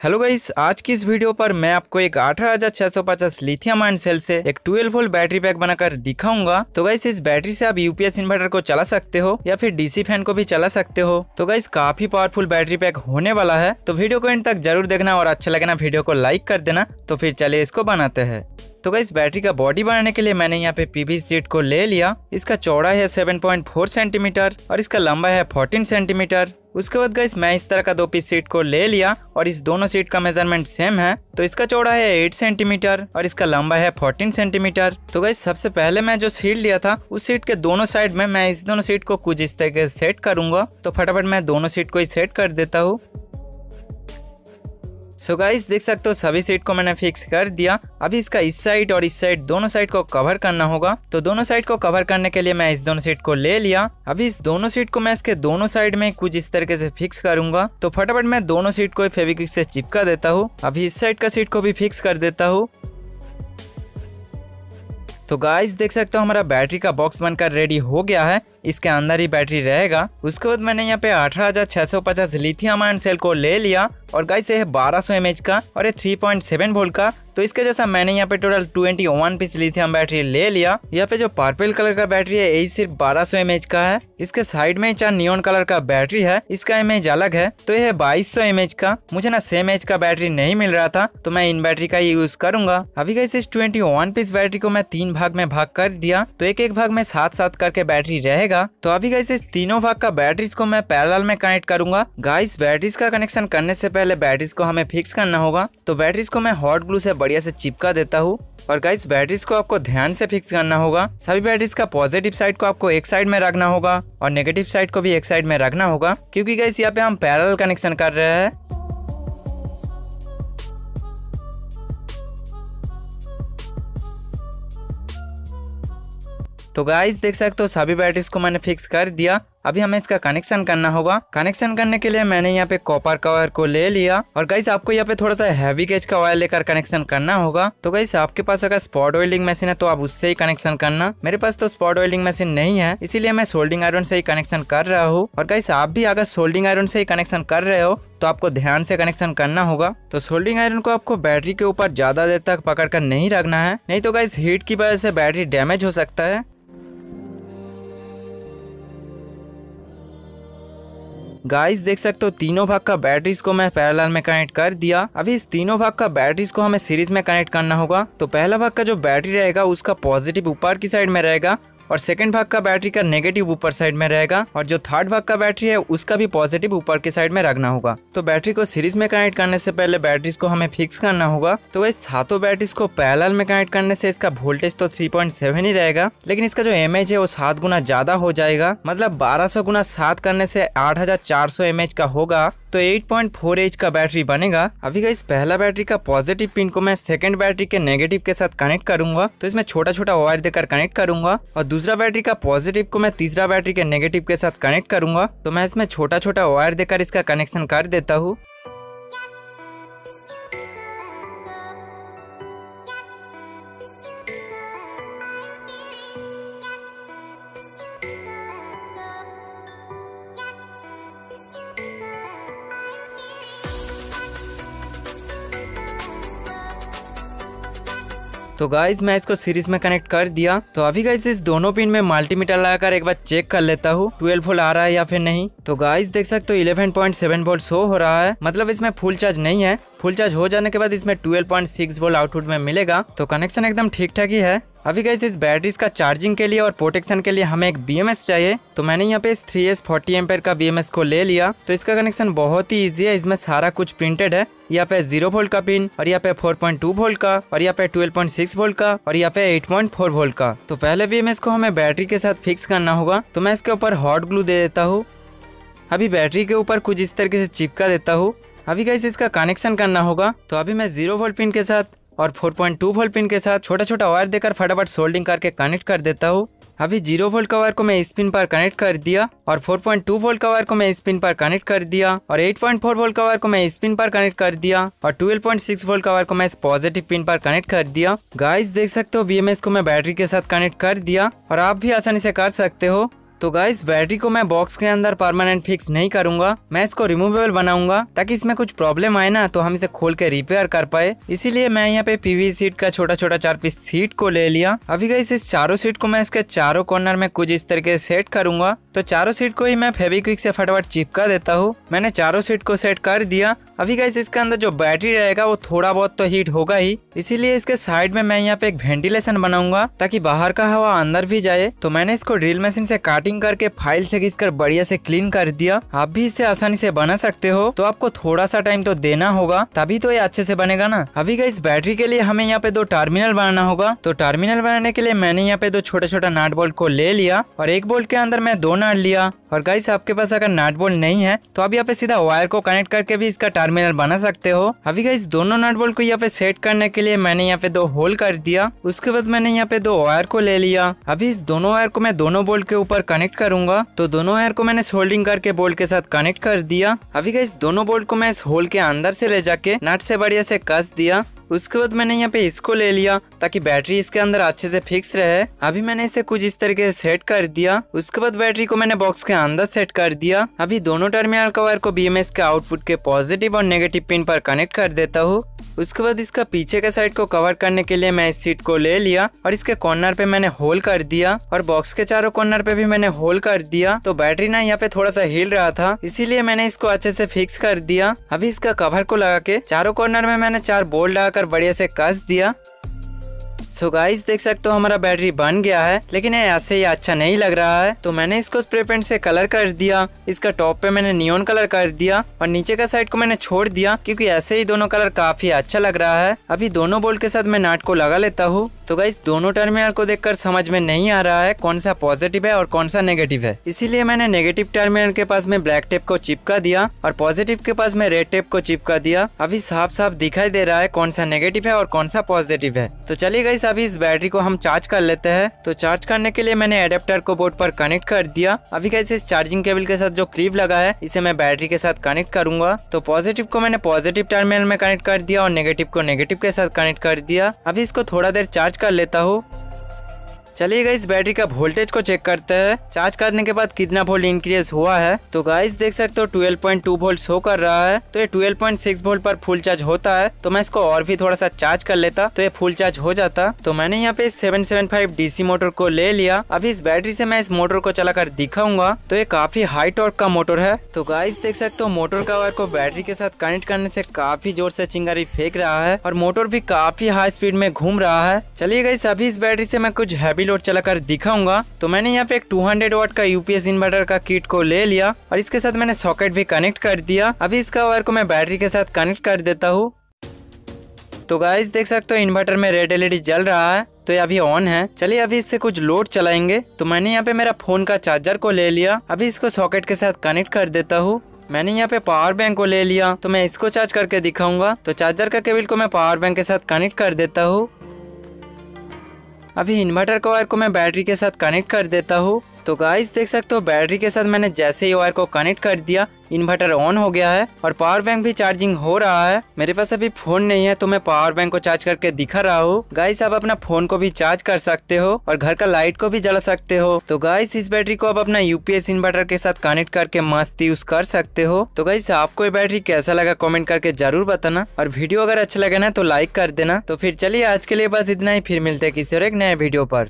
Hello guys आज की इस वीडियो पर मैं आपको एक 18650 लिथियम आयन सेल से एक 12 वोल्ट बैटरी पैक बनाकर दिखाऊँगा। तो गाइस इस बैटरी से आप यूपीएस इन्वर्टर को चला सकते हो या फिर डीसी फ़ैन को भी चला सकते हो। तो गाइस काफ़ी पावरफुल बैटरी पैक होने वाला है। तो वीडियो को एंड तक ज़रूर देखना और अच्छा लगना वीडियो को लाइक कर देना। तो फिर चले इसको बनाते हैं। तो गाइस बैटरी का बॉडी बनाने के लिए मैंने यहाँ पे पीवी सीट को ले लिया। इसका चौड़ा है 7.4 सेंटीमीटर और इसका लंबा है 14 सेंटीमीटर उसके बाद गई मैं इस तरह का दो पीस सीट को ले लिया और इस दोनों सीट का मेज़रमेंट सेम है। तो इसका चौड़ा है 8 सेंटीमीटर और इसका लंबा है 14 सेंटीमीटर तो गई सबसे पहले मैं जो सीट लिया था, उस सीट के दोनों साइड में मैं इस दोनों सीट को कुछ इस तरीके से सेट करूँगा। तो फटाफट मैं दोनों सीट को ही सेट कर देता हूँ। सो so गाइस देख सकते हो सभी सीट को मैंने फिक्स कर दिया। अभी इसका इस साइड और इस साइड दोनों साइड को कवर करना होगा। तो दोनों साइड को कवर करने के लिए मैं इस दोनों सीट को ले लिया। अभी इस दोनों सीट को मैं इसके दोनों साइड में कुछ इस तरीके से फिक्स करूँगा। तो फटाफट मैं दोनों सीट को फेविक्विक से चिपका देता हूँ। अभी इस साइड का सीट को भी फिक्स कर देता हूँ। तो गाइस देख सकते हो हमारा बैटरी का बॉक्स बनकर रेडी हो गया है। इसके अंदर ही बैटरी रहेगा। उसके बाद मैंने यहाँ पे अठारह हज़ार छह सौ पचास लिथियम आयन सेल को ले लिया। और गाइस ये है बारह सौ एम का और ये थ्री पॉइंट सेवन वोल्ट का। तो इसके जैसा मैंने यहाँ पे total twenty one piece lithium battery ले लिया। यहाँ पे जो पर्पल कलर का बैटरी है, यही सिर्फ़ बारह सौ एम का है। इसके साइड में चार नियोन कलर का बैटरी है। इसका इमेज अलग है। तो यह बाईस सौ का। मुझे ना सेम एच का बैटरी नहीं मिल रहा था तो मैं इन बैटरी का यूज़ करूँगा। अभी गाइस इस ट्वेंटी वन पीस बैटरी को मैं तीन भाग में भाग कर दिया। तो एक एक भाग में सात सात करके बैटरी रहेगा। जाएगा। तो अभी गाइस इस तीनों भाग का बैटरीज को मैं पैरेलल में कनेक्ट करूँगा। गाइस बैटरीज का कनेक्शन करने से पहले बैटरीज को हमें फिक्स करना होगा। तो बैटरीज को मैं हॉट ग्लू से बढ़िया से चिपका देता हूँ। और गाइस बैटरीज को आपको ध्यान से फिक्स करना होगा। सभी बैटरीज का पॉजिटिव साइड को आपको एक साइड में रखना होगा और नेगेटिव साइड को भी एक साइड में रखना होगा। क्योंकि गाइस यहाँ पे हम पैरल कनेक्शन कर रहे हैं। तो गाइस देख सकते हो, सभी बैटरीज को मैंने फिक्स कर दिया। अभी हमें इसका कनेक्शन करना होगा। कनेक्शन करने के लिए मैंने यहाँ पे कॉपर का वायर को ले लिया। और गाइस आपको यहाँ पे थोड़ा सा हैवी गेज का वायर लेकर कनेक्शन करना होगा। तो गाइस आपके पास अगर स्पॉट ऑयलिंग मशीन है तो आप उससे ही कनेक्शन करना। मेरे पास तो स्पॉट ऑयलिंग मशीन नहीं है, इसीलिए मैं सोल्डिंग आयरन से ही कनेक्शन कर रहा हूँ। और गाइस आप भी अगर सोल्डिंग आयरन से ही कनेक्शन कर रहे हो तो आपको ध्यान से कनेक्शन करना होगा। तो सोल्डिंग आयरन को आपको बैटरी के ऊपर ज़्यादा देर तक पकड़ कर नहीं रखना है। नहीं तो गाइस हीट की वजह से बैटरी डैमेज हो सकता है। गाइस देख सकते हो, तीनों भाग का बैटरीज को मैं पैरेलल में कनेक्ट कर दिया। अभी इस तीनों भाग का बैटरीज को हमें सीरीज़ में कनेक्ट करना होगा। तो पहला भाग का जो बैटरी रहेगा, उसका पॉजिटिव ऊपर की साइड में रहेगा। और सेकंड भाग का बैटरी का नेगेटिव ऊपर साइड में रहेगा और जो थर्ड भाग का बैटरी है, उसका भी पॉजिटिव ऊपर के साइड में रखना होगा। तो बैटरी को सीरीज़ में कनेक्ट करने से पहले बैटरीज को हमें फिक्स करना होगा। तो इस सातों बैटरीज को पैरेलल में कनेक्ट करने से इसका वोल्टेज तो 3.7 ही रहेगा। लेकिन इसका जो एमएच है, वो सात गुना ज़्यादा हो जाएगा। मतलब 1200 गुना सात करने से 8400 एमएच का होगा। तो 8.4 एच का बैटरी बनेगा। अभी का इस पहला बैटरी का पॉजिटिव पिन को मैं सेकंड बैटरी के नेगेटिव के साथ कनेक्ट करूँगा। तो इसमें छोटा छोटा वायर देकर कनेक्ट करूँगा। और दूसरा बैटरी का पॉजिटिव को मैं तीसरा बैटरी के नेगेटिव के साथ कनेक्ट करूँगा तो मैं इसमें छोटा छोटा वायर देकर इसका कनेक्शन कर देता हूँ। तो गाइज़ मैं इसको सीरीज़ में कनेक्ट कर दिया। तो अभी गाइज़ इस दोनों पिन में मल्टीमीटर लगाकर एक बार चेक कर लेता हूँ। ट्वेल्व वोल्ट आ रहा है या फिर नहीं। तो गाइज़ देख सकते हो eleven point seven volt show हो रहा है। मतलब इसमें फुल चार्ज नहीं है। फुल चार्ज हो जाने के बाद इसमें twelve point six volt output में मिलेगा। तो कनेक्शन एकदम ठीक ठाक ही है। अभी गाइस इस बैटरीज का चार्जिंग के लिए और प्रोटेक्शन के लिए हमें एक बीएमएस चाहिए। तो मैंने यहाँ पे इस थ्री एस फोर्टी एम्पेयर का बीएमएस को ले लिया। तो इसका कनेक्शन बहुत ही ईजी है। इसमें सारा कुछ प्रिंटेड है। यहाँ पे ज़ीरो वोल्ट का पिन और यहाँ पे फोर पॉइंट टू वोल्ट का और यहाँ पे ट्वेल्व पॉइंट सिक्स वोल्ट का और यहाँ पे एट पॉइंट फोर वोल्ट का। तो पहले बीएमएस को हमें बैटरी के साथ फिक्स करना होगा। तो मैं इसके ऊपर हॉट ग्लू दे देता हूँ। अभी बैटरी के ऊपर कुछ इस तरीके से चिपका देता हूँ। अभी कैसे इसका कनेक्शन करना होगा। तो अभी मैं ज़ीरो वोल्ट पिन के साथ और 4.2 वोल्ट पिन के साथ छोटा छोटा वायर देकर फटाफट सोल्डिंग करके कनेक्ट कर देता हूँ। अभी ज़ीरो वोल्ट का वायर को मैं इस पिन पर कनेक्ट कर दिया और 4.2 वोल्ट का वायर को मैं इस पिन पर कनेक्ट कर दिया और 8.4 वोल्ट का वायर को मैं इस पिन पर कनेक्ट कर दिया और 12.6 वोल्ट का वायर को मैं इस पॉजिटिव पिन पर कनेक्ट कर दिया। गाइस देख सकते हो बीएमएस को मैं बैटरी के साथ कनेक्ट कर दिया और आप भी आसानी से कर सकते हो। तो गाइस बैटरी को मैं बॉक्स के अंदर परमानेंट फिक्स नहीं करूँगा। मैं इसको रिमूवेबल बनाऊँगा, ताकि इसमें कुछ प्रॉब्लम आए ना तो हम इसे खोल के रिपेयर कर पाए। इसीलिए मैं यहाँ पे पीवी सीट का छोटा छोटा चार पीस सीट को ले लिया। अभी गाइस इस चारों सीट को मैं इसके चारों कॉर्नर में कुछ इस तरीके सेट करूँगा। तो चारों सीट को ही मैं फेविक्विक से फटाफट चिपका देता हूँ। मैंने चारों सीट को सेट कर दिया। अभी गाइस इसके अंदर जो बैटरी रहेगा, वो थोड़ा बहुत तो हीट होगा ही। इसीलिए इसके साइड में मैं यहाँ पे एक वेंटिलेशन बनाऊँगा, ताकि बाहर का हवा अंदर भी जाए। तो मैंने इसको ड्रिल मशीन से काटिंग करके फ़ाइल से घिस बढ़िया से क्लीन कर दिया। आप भी इसे आसानी से बना सकते हो। तो आपको थोड़ा सा टाइम तो देना होगा, तभी तो ये अच्छे से बनेगा ना। अभी गाइस बैटरी के लिए हमें यहाँ पे दो टर्मिनल बनाना होगा। तो टर्मिनल बनाने के लिए मैंने यहाँ पे दो छोटा छोटा नाट बोल्ट को ले लिया, और एक बोल्ट के अंदर मैं दो नाट लिया। और गाइस आपके पास अगर नाट बोल्ट नहीं है तो आप यहाँ पे सीधा वायर को कनेक्ट करके भी इसका टर्मिनल बना सकते हो। अभी गाइस दोनों नट बोल्ट को यहाँ पे सेट करने के लिए मैंने यहाँ पे दो होल कर दिया। उसके बाद मैंने यहाँ पे दो वायर को ले लिया। अभी इस दोनों वायर को मैं दोनों बोल्ट के ऊपर कनेक्ट करूँगा। तो दोनों वायर को मैंने सोल्डिंग करके बोल्ट के साथ कनेक्ट कर दिया। अभी गाइस दोनों बोल्ट को मैं इस होल के अंदर से ले जाके नट से बढ़िया से कस दिया। उसके बाद मैंने यहाँ पे इसको ले लिया ताकि बैटरी इसके अंदर अच्छे से फिक्स रहे। अभी मैंने इसे कुछ इस तरीके से सेट कर दिया। उसके बाद बैटरी को मैंने बॉक्स के अंदर सेट कर दिया। अभी दोनों टर्मिनल का वायर को बीएमएस के आउटपुट के पॉजिटिव और नेगेटिव पिन पर कनेक्ट कर देता हूँ। उसके बाद इसका पीछे के साइड को कवर करने के लिए मैं इस सीट को ले लिया और इसके कॉर्नर पे मैंने होल कर दिया और बॉक्स के चारों कॉर्नर पे भी मैंने होल कर दिया। तो बैटरी ना यहाँ पे थोड़ा सा हिल रहा था, इसीलिए मैंने इसको अच्छे से फिक्स कर दिया। अभी इसका कवर को लगा के चारों कॉर्नर में मैंने चार बोल्ट लगाकर बढ़िया से कस दिया। सो गाइस देख सकते हो हमारा बैटरी बन गया है, लेकिन ऐसे ही अच्छा नहीं लग रहा है। तो मैंने इसको स्प्रे पेंट से कलर कर दिया, इसका टॉप पे मैंने नियोन कलर कर दिया, और नीचे का साइड को मैंने छोड़ दिया, क्योंकि ऐसे ही दोनों कलर काफ़ी अच्छा लग रहा है। अभी दोनों बोल्ट के साथ मैं नाट को लगा लेता हूँ। तो गाइस दोनों टर्मिनल को देखकर समझ में नहीं आ रहा है कौन सा पॉजिटिव है और कौन सा नेगेटिव है। इसीलिए मैंने नेगेटिव टर्मिनल के पास में ब्लैक टेप को चिपका दिया, और पॉजिटिव के पास में रेड टेप को चिपका दिया। अभी साफ़ साफ़ दिखाई दे रहा है कौन सा नेगेटिव है और कौन सा पॉजिटिव है। तो चलिए गाइस अभी इस बैटरी को हम चार्ज कर लेते हैं। तो चार्ज करने के लिए मैंने एडेप्टर को बोर्ड पर कनेक्ट कर दिया। अभी कैसे इस चार्जिंग केबल के साथ जो क्लिप लगा है, इसे मैं बैटरी के साथ कनेक्ट करूँगा। तो पॉजिटिव को मैंने पॉजिटिव टर्मिनल में कनेक्ट कर दिया और नेगेटिव को नेगेटिव के साथ कनेक्ट कर दिया। अभी इसको थोड़ा देर चार्ज कर लेता हूँ। चलिए इस बैटरी का वोल्टेज को चेक करते हैं। चार्ज करने के बाद कितना वोल्ट इंक्रीज हुआ है? तो गाइस देख सकते हो 12.2 वोल्ट शो कर रहा है। तो ये 12.6 वोल्ट पर फुल चार्ज होता है। तो मैं इसको और भी थोड़ा सा चार्ज कर लेता। तो ये फुल चार्ज हो जाता। तो मैंने यहाँ पे 775 डीसी मोटर को ले लिया। अभी इस बैटरी से मैं इस मोटर को चलाकर दिखाऊँगा। तो ये काफ़ी हाई टॉर्क का मोटर है। तो गाइस देख सकते हो मोटर का वायर को बैटरी के साथ कनेक्ट करने से काफ़ी ज़ोर से चिंगारी फेंक रहा है। और मोटर भी काफ़ी हाई स्पीड में घूम रहा है। चलिए गाइस अभी इस बैटरी से मैं कुछ हैवी लोड चलाकर दिखाऊँगा। तो मैंने यहाँ पे एक 200 वाट का यूपीएस इन्वर्टर का किट को ले लिया और इसके साथ मैंने सॉकेट भी कनेक्ट कर दिया। अभी इसका वायर को मैं बैटरी के साथ कनेक्ट कर देता हूँ। तो गाइस देख सकते हो इन्वर्टर में रेड एलईडी जल रहा है तो ये अभी ऑन है। चलिए अभी इससे कुछ लोड चलाएँगे। तो मैंने यहाँ पे मेरा फ़ोन का चार्जर को ले लिया। अभी इसको सॉकेट के साथ कनेक्ट कर देता हूँ। मैंने यहाँ पे पावर बैंक को ले लिया। तो मैं इसको चार्ज करके दिखाऊँगा। तो चार्जर का केबल को मैं पावर बैंक के साथ कनेक्ट कर देता हूँ। अभी इन्वर्टर का वायर को मैं बैटरी के साथ कनेक्ट कर देता हूँ। तो गाइस देख सकते हो बैटरी के साथ मैंने जैसे ही वायर को कनेक्ट कर दिया इन्वर्टर ऑन हो गया है और पावर बैंक भी चार्जिंग हो रहा है। मेरे पास अभी फ़ोन नहीं है तो मैं पावर बैंक को चार्ज करके दिखा रहा हूँ। गाइस आप अपना फ़ोन को भी चार्ज कर सकते हो और घर का लाइट को भी जला सकते हो। तो गाइस इस बैटरी को आप अपना यूपीएस इन्वर्टर के साथ कनेक्ट करके मस्त यूज़ कर सकते हो। तो गाइस आपको ये बैटरी कैसा लगा कॉमेंट करके ज़रूर बताना। और वीडियो अगर अच्छा लगे ना तो लाइक कर देना। तो फिर चलिए, आज के लिए बस इतना ही। फिर मिलते किसी और एक नए वीडियो पर।